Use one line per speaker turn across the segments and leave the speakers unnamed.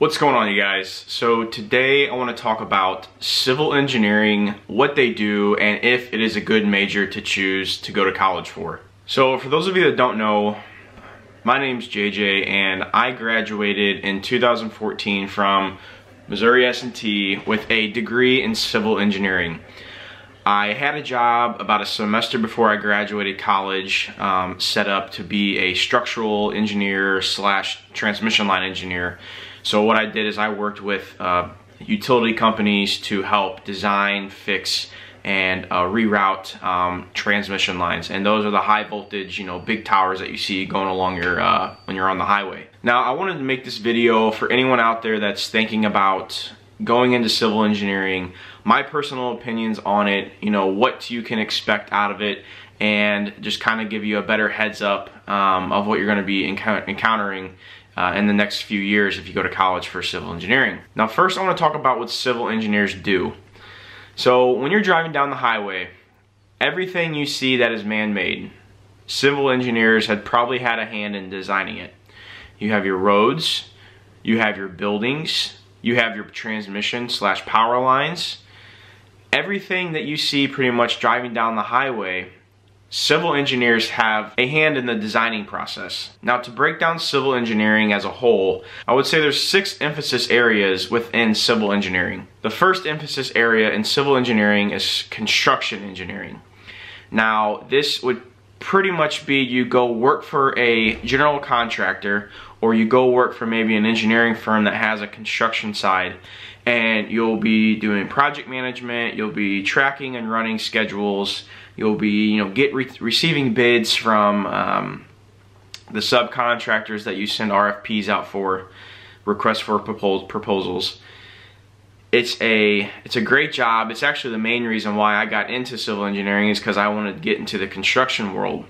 What's going on you guys? So today I want to talk about civil engineering, what they do, and if it is a good major to choose to go to college for. So for those of you that don't know, my name's JJ and I graduated in 2014 from Missouri S&T with a degree in civil engineering. I had a job about a semester before I graduated college um, set up to be a structural engineer slash transmission line engineer so what I did is I worked with uh, utility companies to help design, fix, and uh, reroute um, transmission lines. And those are the high voltage, you know, big towers that you see going along your, uh, when you're on the highway. Now, I wanted to make this video for anyone out there that's thinking about going into civil engineering, my personal opinions on it, you know, what you can expect out of it, and just kind of give you a better heads up um, of what you're going to be encountering uh, in the next few years if you go to college for civil engineering. Now first I want to talk about what civil engineers do. So when you're driving down the highway, everything you see that is man-made, civil engineers had probably had a hand in designing it. You have your roads, you have your buildings, you have your transmission slash power lines. Everything that you see pretty much driving down the highway civil engineers have a hand in the designing process. Now to break down civil engineering as a whole, I would say there's six emphasis areas within civil engineering. The first emphasis area in civil engineering is construction engineering. Now this would pretty much be you go work for a general contractor or you go work for maybe an engineering firm that has a construction side and you'll be doing project management, you'll be tracking and running schedules, you'll be you know get re receiving bids from um, the subcontractors that you send RFPs out for, requests for propos proposals. It's a it's a great job. It's actually the main reason why I got into civil engineering is because I wanted to get into the construction world.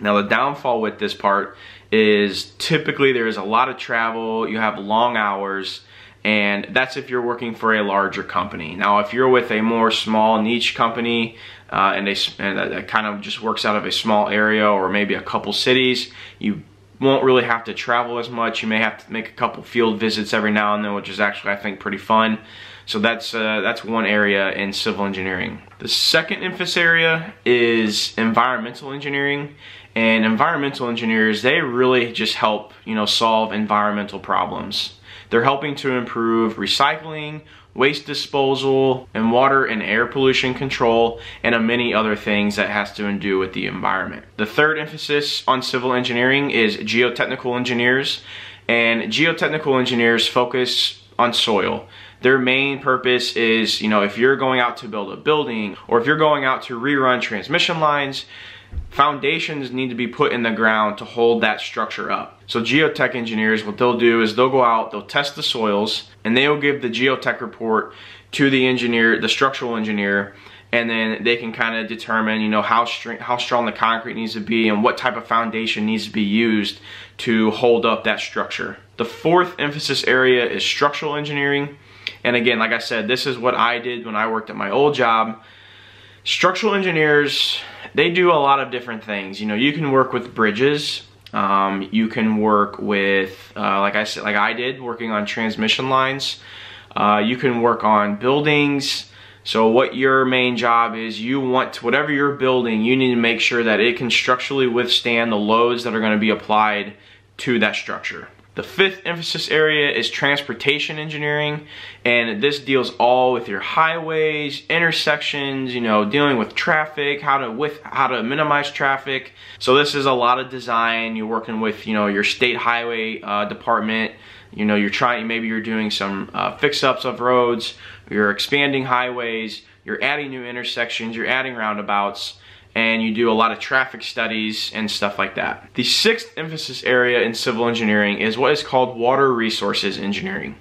Now the downfall with this part is typically there is a lot of travel, you have long hours, and that's if you're working for a larger company. Now, if you're with a more small niche company uh, and, they, and that kind of just works out of a small area or maybe a couple cities, you won't really have to travel as much. You may have to make a couple field visits every now and then, which is actually, I think, pretty fun. So that's, uh, that's one area in civil engineering. The second emphasis area is environmental engineering. And environmental engineers, they really just help, you know, solve environmental problems. They're helping to improve recycling, waste disposal, and water and air pollution control, and a many other things that has to do with the environment. The third emphasis on civil engineering is geotechnical engineers, and geotechnical engineers focus on soil. Their main purpose is, you know, if you're going out to build a building or if you're going out to rerun transmission lines, foundations need to be put in the ground to hold that structure up. So geotech engineers, what they'll do is they'll go out, they'll test the soils, and they'll give the geotech report to the engineer, the structural engineer, and then they can kind of determine, you know, how, how strong the concrete needs to be and what type of foundation needs to be used to hold up that structure. The fourth emphasis area is structural engineering. And again, like I said, this is what I did when I worked at my old job. Structural engineers, they do a lot of different things. You know, you can work with bridges. Um, you can work with, uh, like I said, like I did, working on transmission lines. Uh, you can work on buildings. So what your main job is, you want to, whatever you're building, you need to make sure that it can structurally withstand the loads that are going to be applied to that structure. The fifth emphasis area is transportation engineering, and this deals all with your highways, intersections, you know, dealing with traffic, how to with how to minimize traffic. So this is a lot of design. You're working with, you know, your state highway uh, department. You know, you're trying, maybe you're doing some uh, fix-ups of roads, you're expanding highways, you're adding new intersections, you're adding roundabouts and you do a lot of traffic studies and stuff like that. The sixth emphasis area in civil engineering is what is called water resources engineering.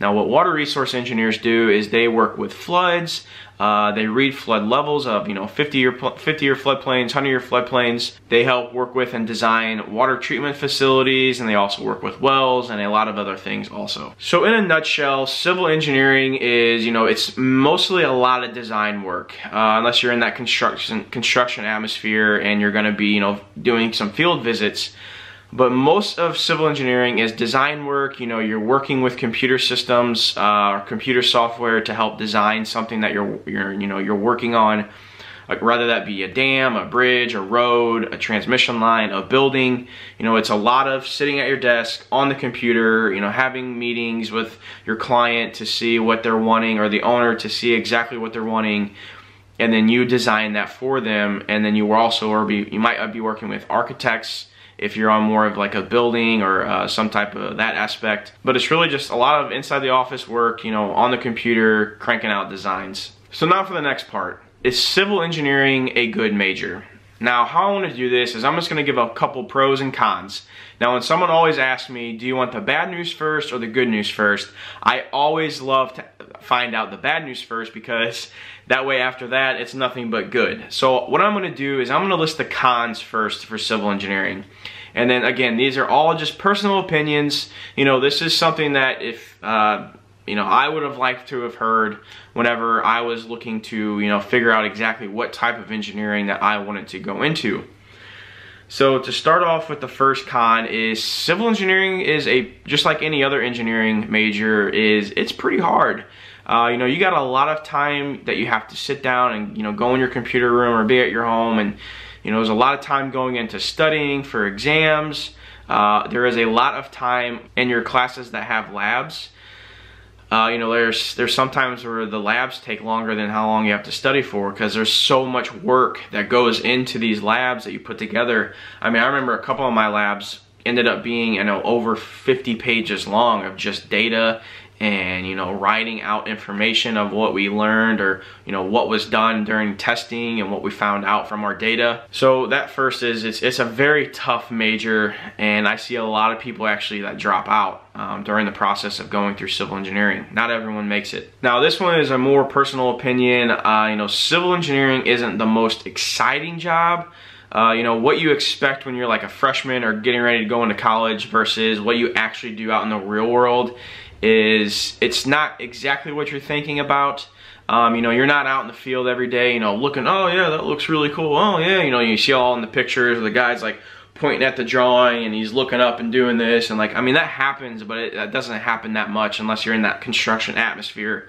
Now what water resource engineers do is they work with floods, uh, they read flood levels of, you know, 50 year, 50 year floodplains, 100 year floodplains. They help work with and design water treatment facilities and they also work with wells and a lot of other things also. So in a nutshell, civil engineering is, you know, it's mostly a lot of design work, uh, unless you're in that construction, construction atmosphere and you're gonna be, you know, doing some field visits. But most of civil engineering is design work. You know, you're working with computer systems uh, or computer software to help design something that you're, you're you know, you're working on. Like whether that be a dam, a bridge, a road, a transmission line, a building. You know, it's a lot of sitting at your desk on the computer, you know, having meetings with your client to see what they're wanting or the owner to see exactly what they're wanting and then you design that for them and then you were also or be you might be working with architects if you're on more of like a building or uh, some type of that aspect. But it's really just a lot of inside the office work, you know, on the computer, cranking out designs. So now for the next part. Is civil engineering a good major? Now, how I want to do this is I'm just going to give a couple pros and cons. Now, when someone always asks me, do you want the bad news first or the good news first? I always love to find out the bad news first because that way after that, it's nothing but good. So what I'm going to do is I'm going to list the cons first for civil engineering. And then again, these are all just personal opinions. You know, this is something that if, uh, you know, I would have liked to have heard whenever I was looking to, you know, figure out exactly what type of engineering that I wanted to go into. So to start off with the first con is civil engineering is a, just like any other engineering major, is it's pretty hard. Uh, you know, you got a lot of time that you have to sit down and, you know, go in your computer room or be at your home and, you know, there's a lot of time going into studying for exams. Uh, there is a lot of time in your classes that have labs. Uh, you know, there's there's sometimes where the labs take longer than how long you have to study for because there's so much work that goes into these labs that you put together. I mean, I remember a couple of my labs ended up being, you know, over 50 pages long of just data and you know writing out information of what we learned or you know what was done during testing and what we found out from our data. So that first is it's, it's a very tough major and I see a lot of people actually that drop out um, during the process of going through civil engineering. Not everyone makes it. Now this one is a more personal opinion. Uh, you know civil engineering isn't the most exciting job. Uh, you know, what you expect when you're like a freshman or getting ready to go into college versus what you actually do out in the real world is it's not exactly what you're thinking about. Um, you know, you're not out in the field every day, you know, looking, oh yeah, that looks really cool. Oh yeah, you know, you see all in the pictures, the guy's like pointing at the drawing and he's looking up and doing this. And like, I mean, that happens, but it, that doesn't happen that much unless you're in that construction atmosphere.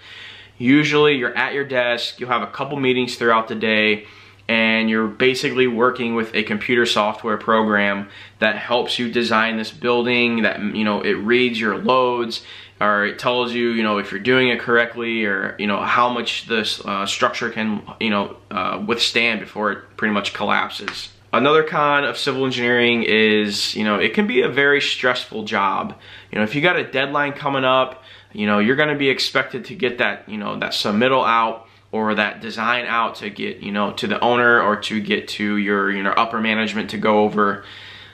Usually you're at your desk, you'll have a couple meetings throughout the day, and you're basically working with a computer software program that helps you design this building that you know it reads your loads or it tells you you know if you're doing it correctly or you know how much this uh, structure can you know uh, withstand before it pretty much collapses. Another con of civil engineering is you know it can be a very stressful job. You know if you got a deadline coming up you know you're going to be expected to get that you know that submittal out or that design out to get, you know, to the owner or to get to your, you know, upper management to go over.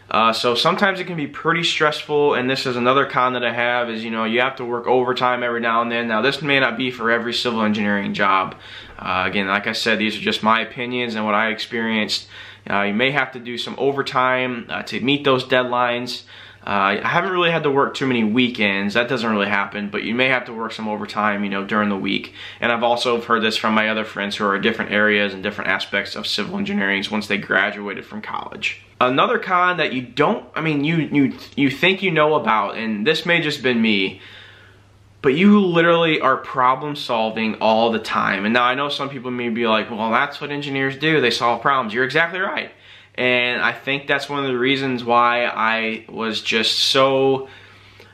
Uh, so sometimes it can be pretty stressful and this is another con that I have is you know you have to work overtime every now and then. Now this may not be for every civil engineering job. Uh, again like I said these are just my opinions and what I experienced. Uh, you may have to do some overtime uh, to meet those deadlines. Uh, I haven't really had to work too many weekends. That doesn't really happen, but you may have to work some overtime, you know, during the week. And I've also heard this from my other friends who are in different areas and different aspects of civil engineering once they graduated from college. Another con that you don't, I mean, you you you think you know about, and this may just been me, but you literally are problem solving all the time. And now I know some people may be like, well, that's what engineers do. They solve problems. You're exactly right. And I think that's one of the reasons why I was just so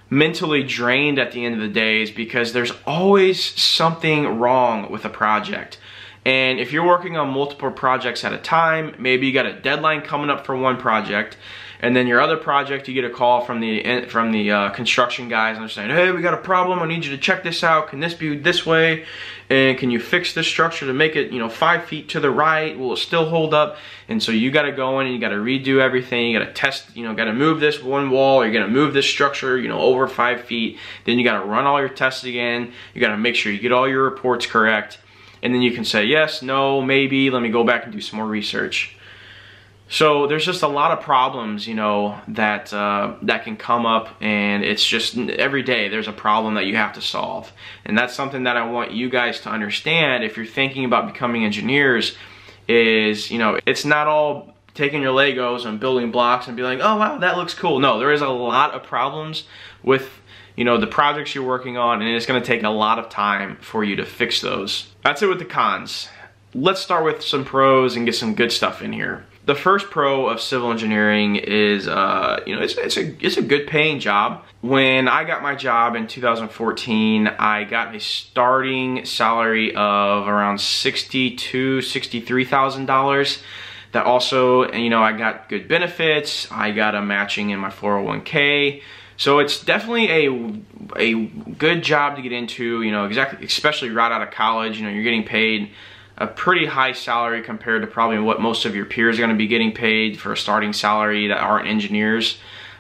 mentally drained at the end of the day is because there's always something wrong with a project. And if you're working on multiple projects at a time, maybe you got a deadline coming up for one project, and then your other project, you get a call from the from the uh, construction guys, and they're saying, "Hey, we got a problem. I need you to check this out. Can this be this way? And can you fix this structure to make it, you know, five feet to the right? Will it still hold up?" And so you got to go in and you got to redo everything. You got to test, you know, got to move this one wall. Or You're gonna move this structure, you know, over five feet. Then you got to run all your tests again. You got to make sure you get all your reports correct and then you can say yes, no, maybe, let me go back and do some more research. So there's just a lot of problems, you know, that uh, that can come up, and it's just every day there's a problem that you have to solve, and that's something that I want you guys to understand if you're thinking about becoming engineers. Is you know, it's not all taking your Legos and building blocks and be like, oh wow, that looks cool. No, there is a lot of problems with you know, the projects you're working on and it's gonna take a lot of time for you to fix those. That's it with the cons. Let's start with some pros and get some good stuff in here. The first pro of civil engineering is, uh, you know, it's, it's, a, it's a good paying job. When I got my job in 2014, I got a starting salary of around $62, $63,000 that also, you know, I got good benefits. I got a matching in my 401k. So it's definitely a a good job to get into, you know, exactly, especially right out of college. You know, you're getting paid a pretty high salary compared to probably what most of your peers are going to be getting paid for a starting salary that aren't engineers.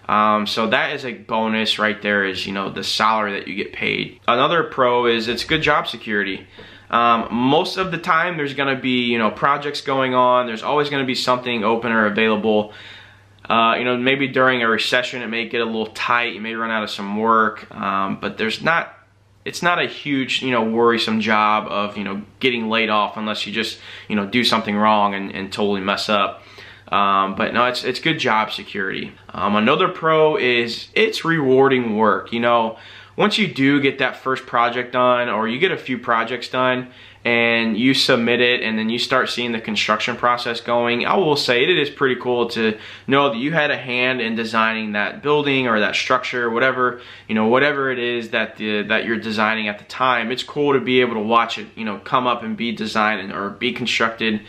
Um, so that is a bonus right there is, you know, the salary that you get paid. Another pro is it's good job security. Um, most of the time there's going to be, you know, projects going on. There's always going to be something open or available. Uh, you know, maybe during a recession it may get a little tight. You may run out of some work, um, but there's not it's not a huge, you know, worrisome job of, you know, getting laid off unless you just, you know, do something wrong and, and totally mess up. Um, but no, it's, it's good job security. Um, another pro is it's rewarding work. You know, once you do get that first project done or you get a few projects done and you submit it and then you start seeing the construction process going, I will say it is pretty cool to know that you had a hand in designing that building or that structure, whatever, you know, whatever it is that the, that you're designing at the time. It's cool to be able to watch it, you know, come up and be designed or be constructed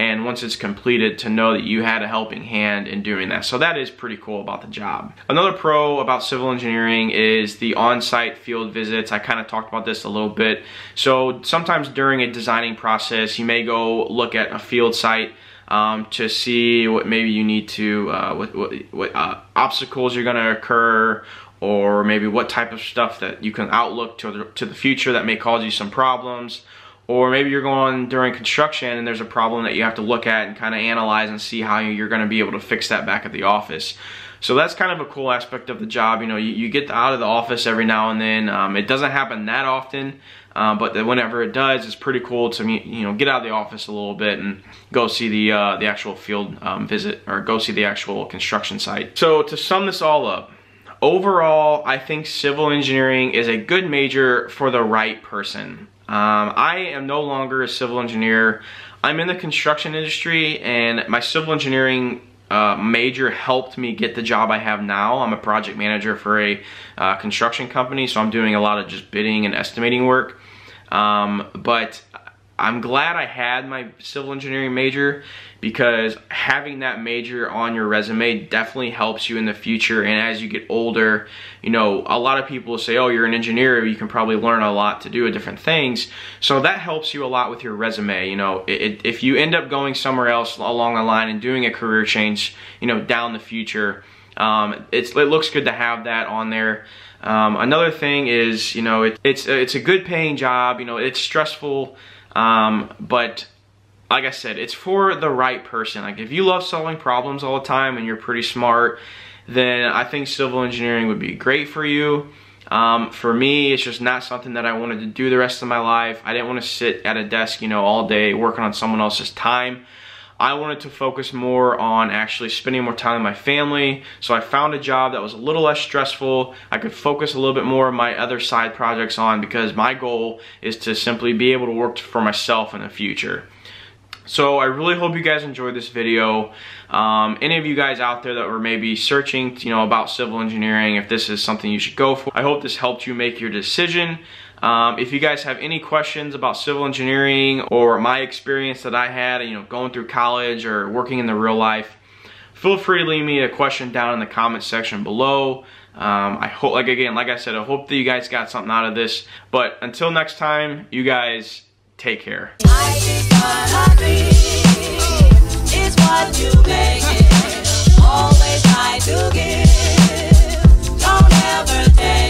and once it's completed to know that you had a helping hand in doing that. So that is pretty cool about the job. Another pro about civil engineering is the on-site field visits. I kind of talked about this a little bit. So sometimes during a designing process, you may go look at a field site um, to see what maybe you need to, uh, what, what, what uh, obstacles are gonna occur or maybe what type of stuff that you can outlook to the, to the future that may cause you some problems or maybe you're going during construction and there's a problem that you have to look at and kind of analyze and see how you're going to be able to fix that back at the office. So that's kind of a cool aspect of the job. You know, you, you get out of the office every now and then. Um, it doesn't happen that often, um, but whenever it does, it's pretty cool to you know get out of the office a little bit and go see the uh, the actual field um, visit or go see the actual construction site. So to sum this all up, overall, I think civil engineering is a good major for the right person. Um, I am no longer a civil engineer. I'm in the construction industry and my civil engineering uh, major helped me get the job I have now. I'm a project manager for a uh, construction company, so I'm doing a lot of just bidding and estimating work. Um, but I'm glad I had my civil engineering major because having that major on your resume definitely helps you in the future. And as you get older you know a lot of people say oh you're an engineer you can probably learn a lot to do different things. So that helps you a lot with your resume you know. It, it, if you end up going somewhere else along the line and doing a career change you know down the future um, it looks good to have that on there. Um, another thing is you know it, it's it's a good paying job you know it's stressful um, but like I said, it's for the right person. Like if you love solving problems all the time and you're pretty smart, then I think civil engineering would be great for you. Um, for me, it's just not something that I wanted to do the rest of my life. I didn't want to sit at a desk, you know, all day working on someone else's time. I wanted to focus more on actually spending more time with my family. So I found a job that was a little less stressful. I could focus a little bit more of my other side projects on because my goal is to simply be able to work for myself in the future. So I really hope you guys enjoyed this video. Um, any of you guys out there that were maybe searching, you know, about civil engineering, if this is something you should go for, I hope this helped you make your decision. Um, if you guys have any questions about civil engineering or my experience that I had, you know, going through college or working in the real life, feel free to leave me a question down in the comment section below. Um, I hope, like again, like I said, I hope that you guys got something out of this. But until next time, you guys take care. Always try to give, don't ever take